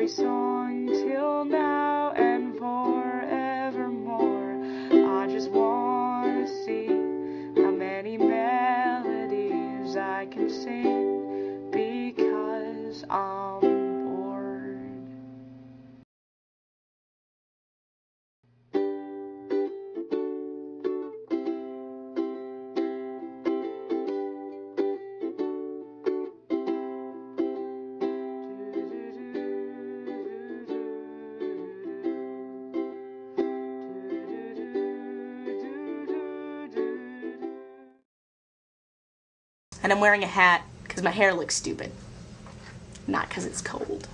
every song till now and forevermore. I just wanna see how many melodies I can sing And I'm wearing a hat because my hair looks stupid, not because it's cold.